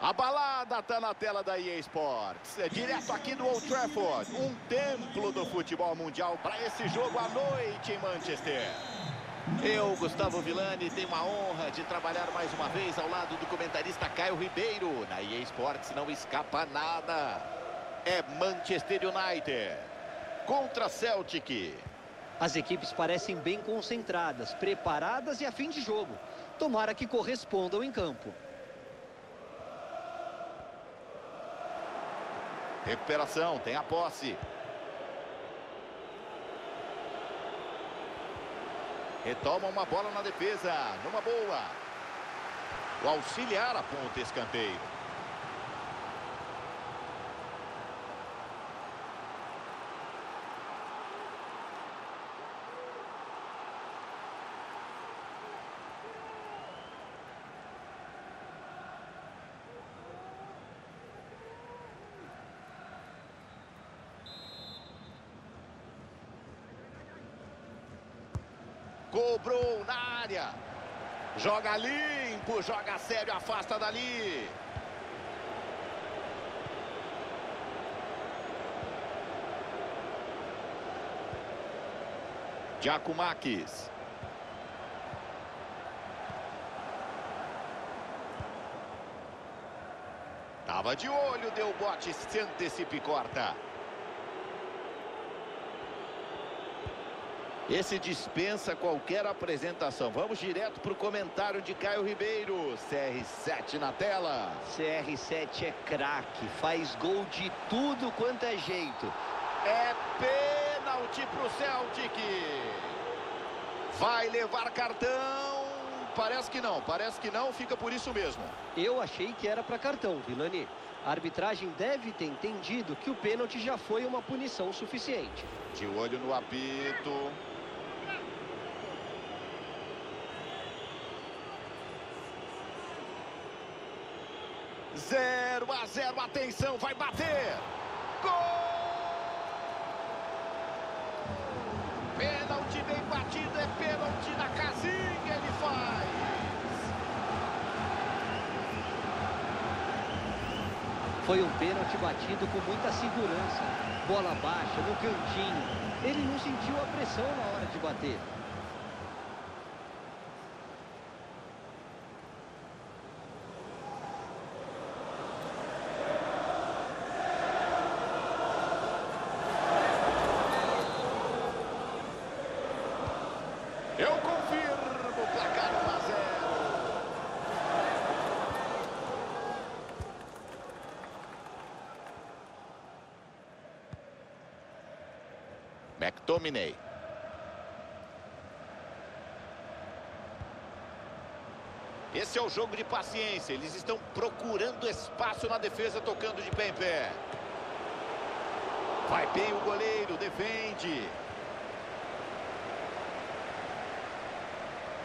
A balada tá na tela da EA Sports. É direto aqui do Old Trafford. Um templo do futebol mundial para esse jogo à noite em Manchester. Eu, Gustavo Villani, tenho a honra de trabalhar mais uma vez ao lado do comentarista Caio Ribeiro. Na EA Sports não escapa nada. É Manchester United contra Celtic. As equipes parecem bem concentradas, preparadas e a fim de jogo. Tomara que correspondam em campo. Recuperação, tem a posse. Retoma uma bola na defesa, numa boa. O auxiliar aponta escanteio. Cobrou na área. Joga limpo, joga sério, afasta dali. Giacomakis. Tava de olho, deu bote, se antecipa e corta. Esse dispensa qualquer apresentação. Vamos direto para o comentário de Caio Ribeiro. CR7 na tela. CR7 é craque, faz gol de tudo quanto é jeito. É pênalti para o Celtic. Vai levar cartão. Parece que não, parece que não, fica por isso mesmo. Eu achei que era para cartão, Vilani. A arbitragem deve ter entendido que o pênalti já foi uma punição suficiente. De olho no apito. 0 a 0, atenção, vai bater. Gol! Pênalti bem batido, é pênalti na casinha, ele faz. Foi um pênalti batido com muita segurança. Bola baixa, no cantinho. Ele não sentiu a pressão na hora de bater. Eu confirmo o placar 1 a 0. McTominay. Esse é o jogo de paciência. Eles estão procurando espaço na defesa, tocando de pé em pé. Vai bem o goleiro, defende.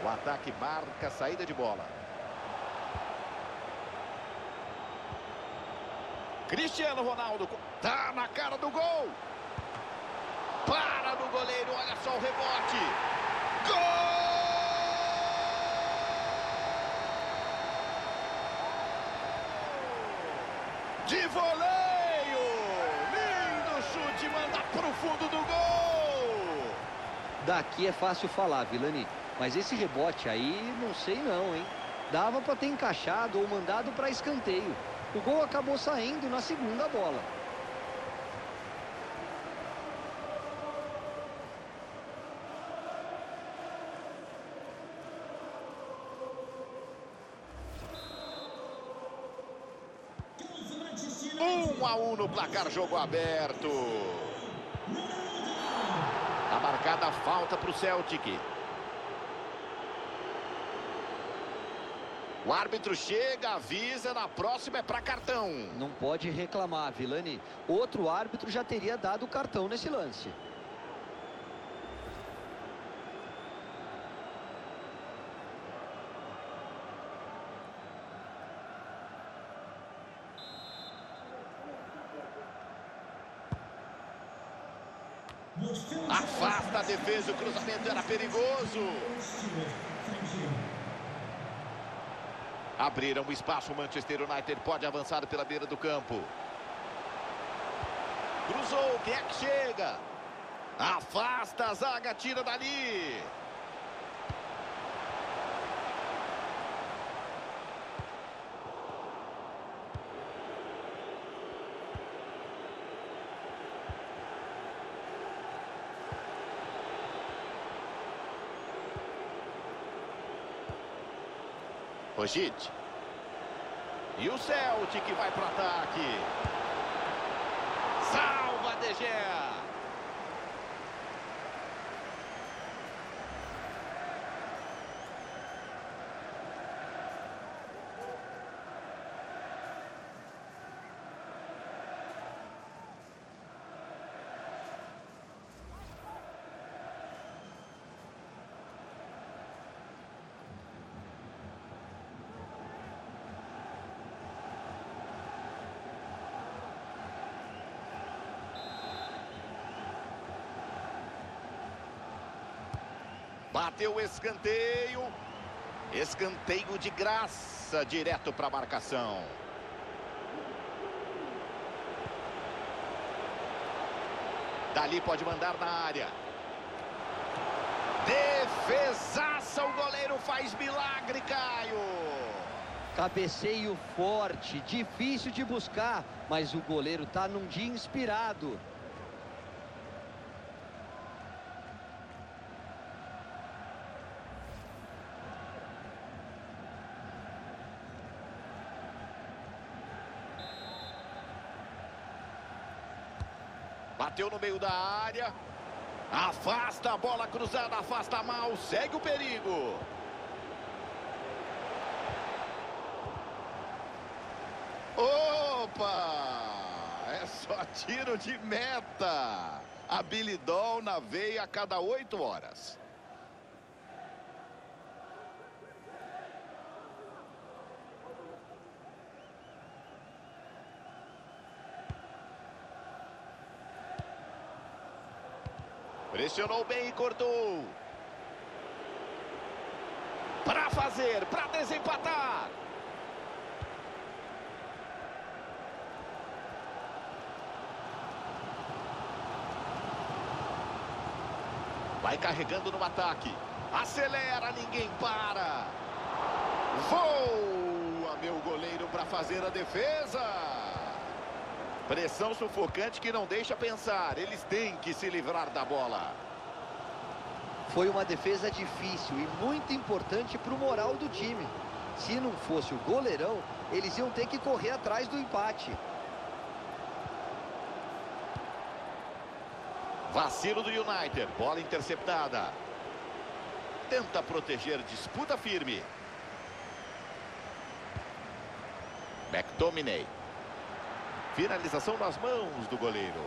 O ataque marca a saída de bola. Cristiano Ronaldo tá na cara do gol. Para no goleiro, olha só o rebote. Gol! De voleio! Lindo chute, manda pro fundo do gol! Daqui é fácil falar, Vilani. Mas esse rebote aí, não sei não, hein? Dava para ter encaixado ou mandado para escanteio. O gol acabou saindo na segunda bola. Um a um no placar, jogo aberto. Tá marcada falta para o Celtic. O árbitro chega, avisa, na próxima é para cartão. Não pode reclamar, Vilani. Outro árbitro já teria dado o cartão nesse lance. Afasta a defesa, o cruzamento era perigoso. Abriram o espaço, o Manchester United pode avançar pela beira do campo. Cruzou, quem é que chega? Afasta a zaga, tira dali. Rogic. E o Celtic vai para o ataque. Salva De Gea. Bateu o escanteio. Escanteio de graça, direto para a marcação. Dali pode mandar na área. Defesaça, o goleiro faz milagre, Caio. Cabeceio forte, difícil de buscar, mas o goleiro tá num dia inspirado. Bateu no meio da área. Afasta a bola cruzada, afasta mal, segue o perigo. Opa! É só tiro de meta. Habilidol na veia a cada oito horas. Pressionou bem e cortou. Para fazer, para desempatar. Vai carregando no ataque. Acelera, ninguém para. Voa, meu goleiro, para fazer a defesa. Pressão sufocante que não deixa pensar. Eles têm que se livrar da bola. Foi uma defesa difícil e muito importante para o moral do time. Se não fosse o goleirão, eles iam ter que correr atrás do empate. Vacilo do United. Bola interceptada. Tenta proteger, disputa firme. McTominay. Finalização nas mãos do goleiro.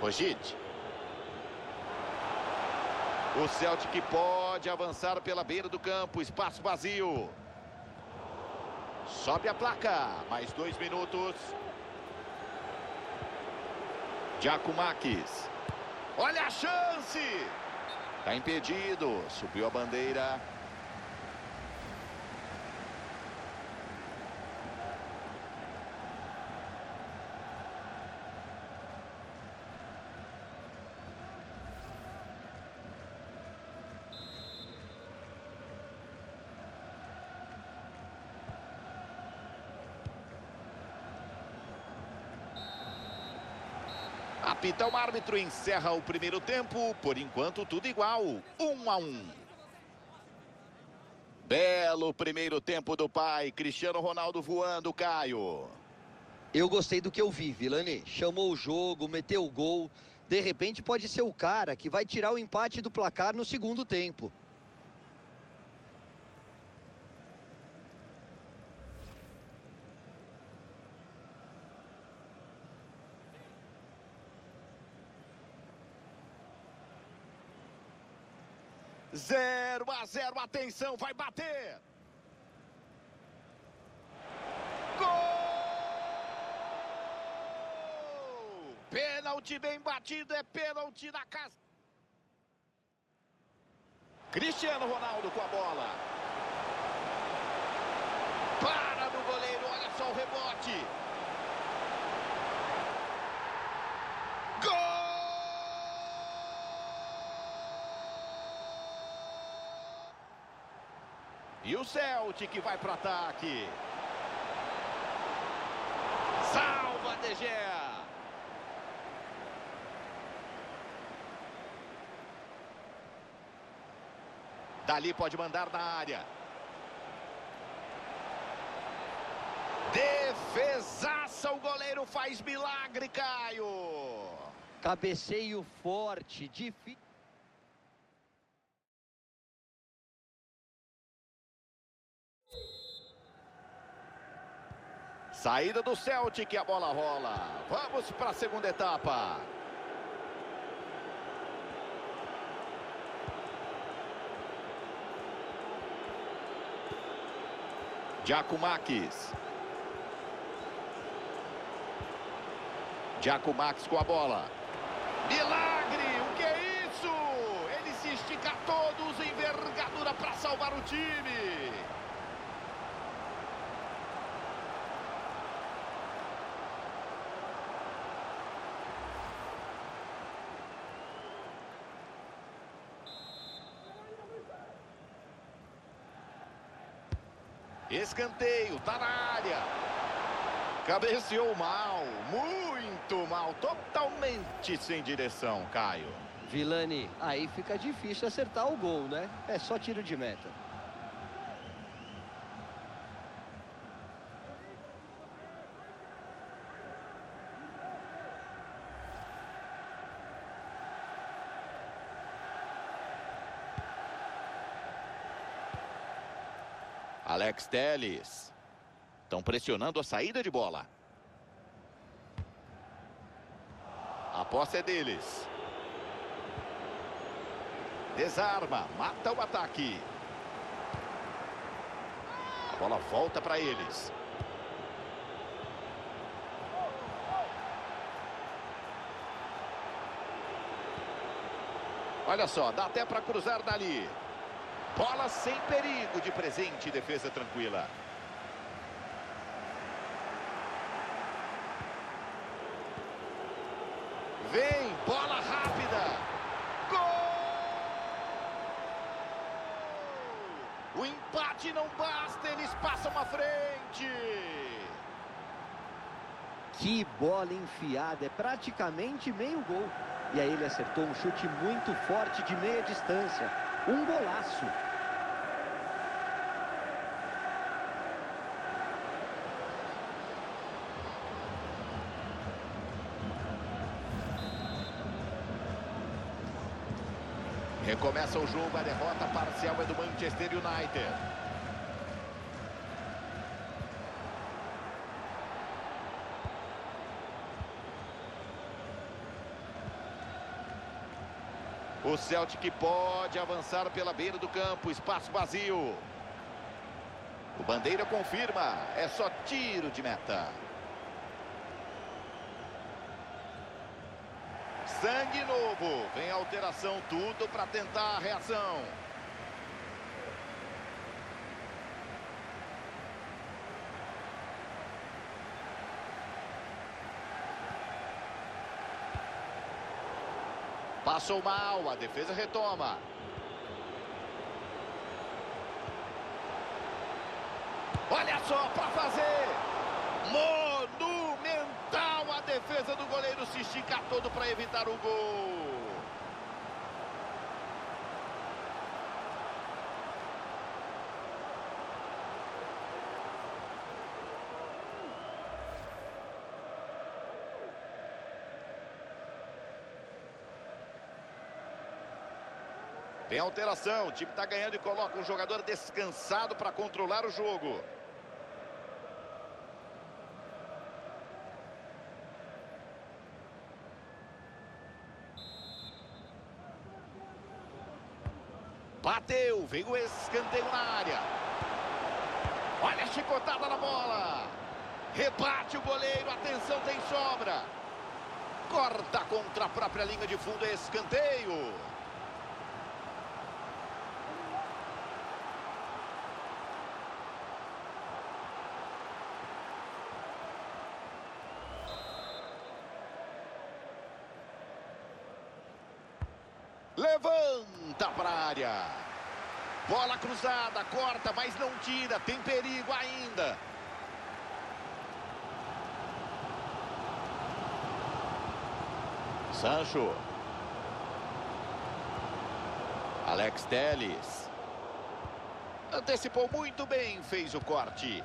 Rogic. O Celtic pode avançar pela beira do campo. Espaço vazio. Sobe a placa. Mais dois minutos. Giacomakis. Olha a chance! Está impedido. Subiu a bandeira. Apita o árbitro, encerra o primeiro tempo. Por enquanto, tudo igual. Um a um. Belo primeiro tempo do pai. Cristiano Ronaldo voando, Caio. Eu gostei do que eu vi, Vilani. Chamou o jogo, meteu o gol. De repente pode ser o cara que vai tirar o empate do placar no segundo tempo. Zero a zero, atenção, vai bater. Gol! Pênalti bem batido, é pênalti na casa. Cristiano Ronaldo com a bola. Para no goleiro, olha só o rebote. Gol! E o Celtic vai para ataque. Salva De Gea. Dali pode mandar na área. Defesaça, o goleiro faz milagre, Caio. Cabeceio forte, difícil. Saída do Celtic, a bola rola. Vamos para a segunda etapa. Giacomakis. Giacomakis com a bola. Milagre! O que é isso? Ele se estica todos, envergadura para salvar o time. Escanteio, tá na área. Cabeceou mal, muito mal, totalmente sem direção, Caio. Vilani, aí fica difícil acertar o gol, né? É só tiro de meta. Alex Teles. Estão pressionando a saída de bola. A posse é deles. Desarma, mata o ataque. A bola volta para eles. Olha só, dá até para cruzar dali. Bola sem perigo de presente, defesa tranquila. Vem, bola rápida. Gol! O empate não basta, eles passam à frente. Que bola enfiada, é praticamente meio gol. E aí ele acertou um chute muito forte de meia distância. Um golaço. Recomeça o jogo, a derrota parcial é do Manchester United. O Celtic pode avançar pela beira do campo, espaço vazio. O Bandeira confirma, é só tiro de meta. Sangue novo, vem alteração, tudo para tentar a reação. Passou mal, a defesa retoma. Olha só para fazer. Monumental a defesa do goleiro se estica todo para evitar o gol. Tem alteração, o time está ganhando e coloca um jogador descansado para controlar o jogo. Bateu, veio o escanteio na área. Olha a chicotada na bola. Rebate o goleiro, atenção, tem sobra. Corta contra a própria linha de fundo, escanteio. Levanta para a área. Bola cruzada, corta, mas não tira. Tem perigo ainda. Sancho. Alex Telles. Antecipou muito bem, fez o corte.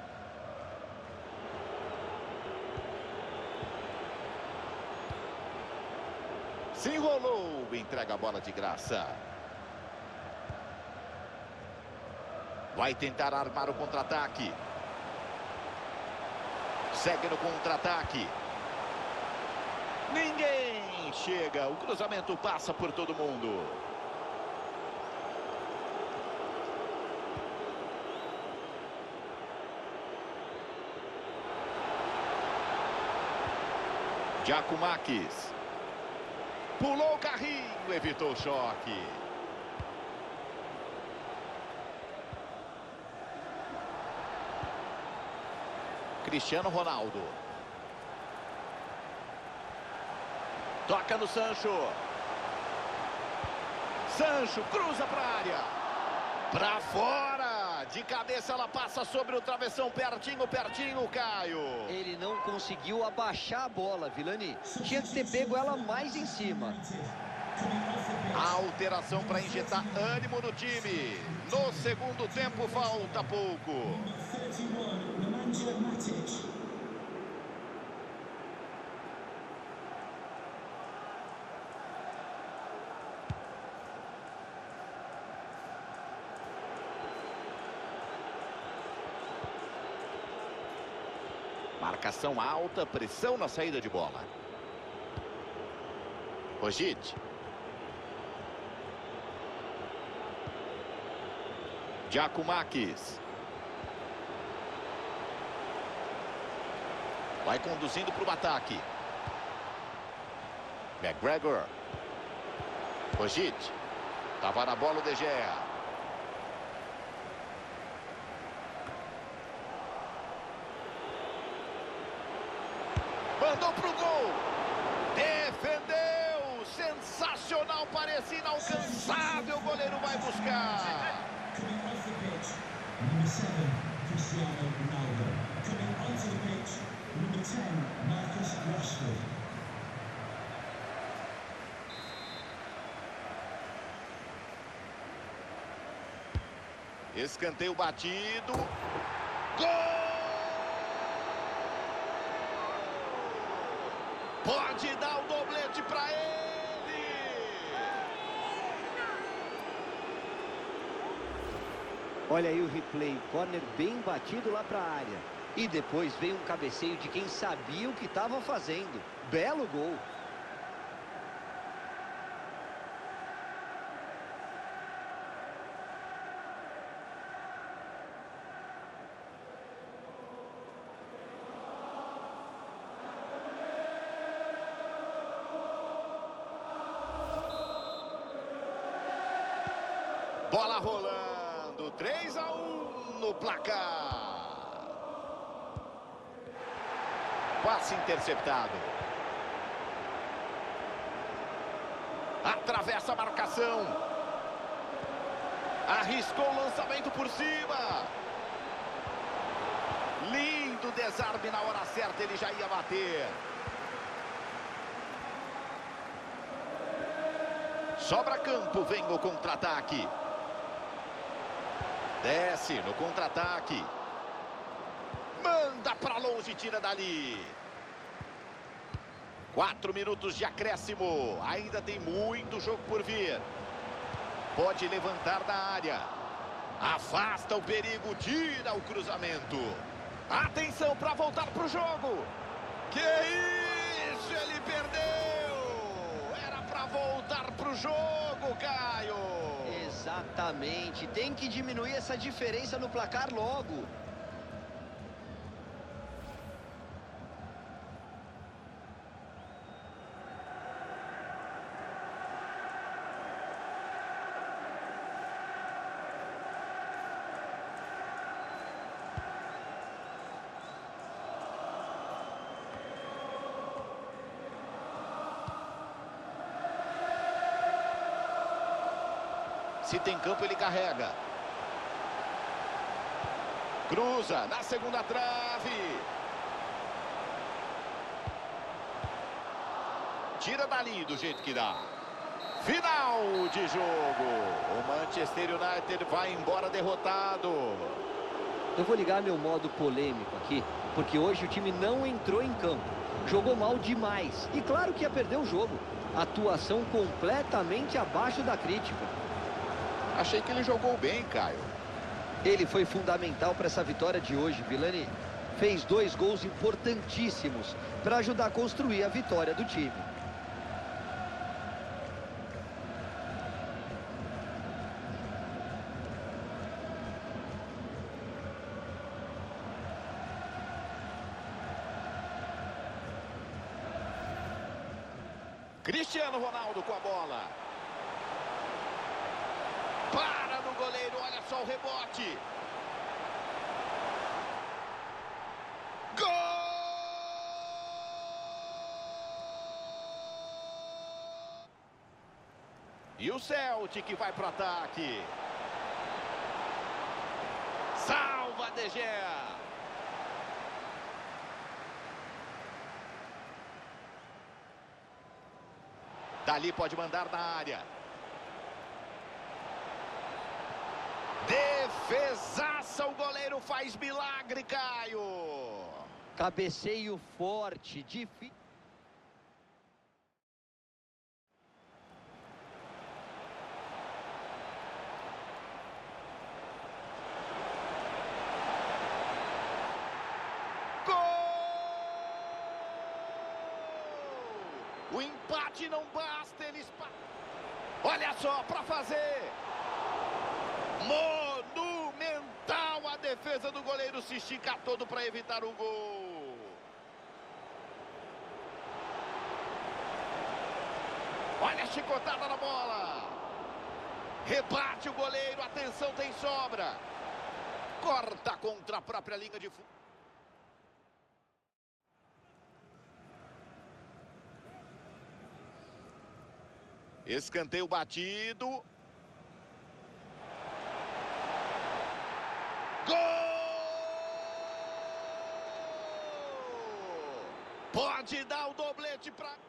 Se enrolou, entrega a bola de graça. Vai tentar armar o contra-ataque. Segue no contra-ataque. Ninguém chega. O cruzamento passa por todo mundo. Giacomakis. Pulou o carrinho, evitou o choque. Cristiano Ronaldo. Toca no Sancho. Sancho cruza para a área. Para fora. De cabeça ela passa sobre o travessão. Pertinho, pertinho, Caio. Ele não conseguiu abaixar a bola, Vilani. Tinha que ter pego ela mais em cima. Alteração para injetar ânimo no time. No segundo tempo falta pouco. Alta, pressão na saída de bola. Rogic. Giacomakis. Vai conduzindo para o ataque. McGregor. Rogic. Tava na bola o De Gea. Mandou pro gol. Defendeu. Sensacional. Parecia inalcançável. O goleiro vai buscar. Number seven, Cristiano Pode dar o doblete para ele. Olha aí o replay, corner bem batido lá para a área. E depois veio um cabeceio de quem sabia o que estava fazendo. Belo gol. Bola rolando, 3 a 1 no placar. Passe interceptado. Atravessa a marcação. Arriscou o lançamento por cima. Lindo desarme na hora certa, ele já ia bater. Sobra campo, vem o contra-ataque. Desce no contra-ataque. Manda para longe, tira dali. Quatro minutos de acréscimo. Ainda tem muito jogo por vir. Pode levantar da área. Afasta o perigo, tira o cruzamento. Atenção para voltar para o jogo. Que isso, ele perdeu. Era para voltar para o jogo, Caio. Exatamente. Tem que diminuir essa diferença no placar logo. Se tem campo, ele carrega. Cruza na segunda trave. Tira dali do jeito que dá. Final de jogo. O Manchester United vai embora derrotado. Eu vou ligar meu modo polêmico aqui, porque hoje o time não entrou em campo. Jogou mal demais. E claro que ia perder o jogo. Atuação completamente abaixo da crítica. Achei que ele jogou bem, Caio. Ele foi fundamental para essa vitória de hoje, Vilani. Fez dois gols importantíssimos para ajudar a construir a vitória do time. Cristiano Ronaldo com a bola. Para no goleiro, olha só o rebote. Gol! E o Celtic vai para o ataque. Salva De Gea. Dali pode mandar na área. Defesaça, o goleiro faz milagre, Caio. Cabeceio forte, difícil. O empate não basta, eles... Olha só, para fazer. A defesa do goleiro se estica todo para evitar o gol. Olha a chicotada na bola. Rebate o goleiro, atenção, tem sobra. Corta contra a própria linha de fundo. Escanteio batido. Gol! Pode dar o doblete para...